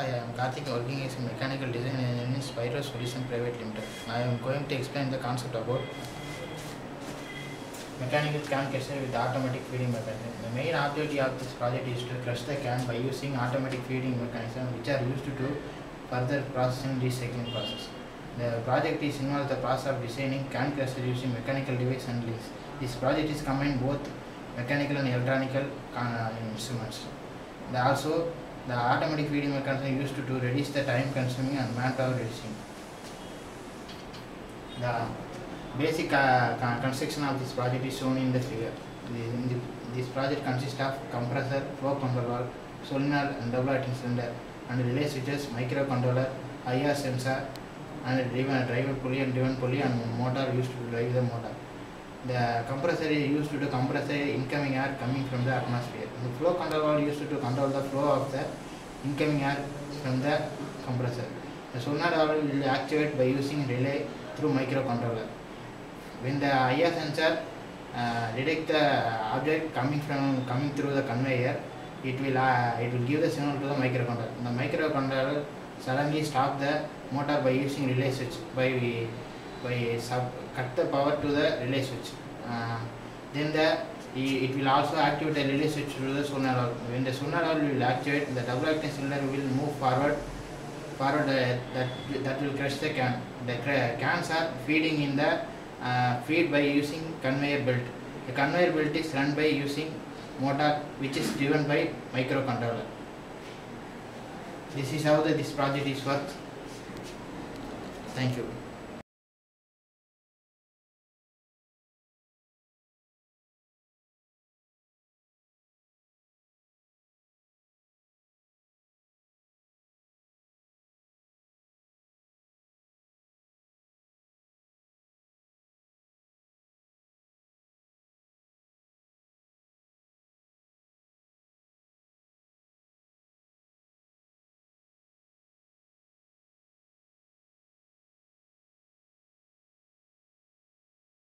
am Karthik working as a mechanical design engineer in Spiro Solution Private Limited. I am going to explain the concept about mechanical can crusher with automatic feeding mechanism. The main objective of this project is to crush the can by using automatic feeding mechanism which are used to further processing recycling process. The project is involved the process of designing can crusher using mechanical device and links. This project is combined both mechanical and electronical uh, instruments. The also the automatic feeding mechanism used to, to reduce the time consuming and manpower reducing. The basic uh, construction of this project is shown in the figure. The, this project consists of compressor, flow control valve, solenoid and double acting cylinder and relay switches, microcontroller, IR sensor and driven driver pulley and driven pulley and motor used to drive the motor. The compressor is used to compress the incoming air coming from the atmosphere. The flow control valve used to control the flow of the incoming air from the compressor. The solenoid valve will activate by using relay through microcontroller. When the IR sensor uh, detect the object coming from coming through the conveyor, it will uh, it will give the signal to the microcontroller. The microcontroller suddenly stop the motor by using relay switch by by sub cut the power to the relay switch. Uh, then the it will also activate the relay switch to the solenoid valve. When the solenoid valve will activate, the double acting cylinder will move forward forward uh, that that will crush the can. The cans are feeding in the uh, feed by using conveyor belt. The conveyor belt is run by using motor which is driven by microcontroller. This is how the, this project is worked. Thank you.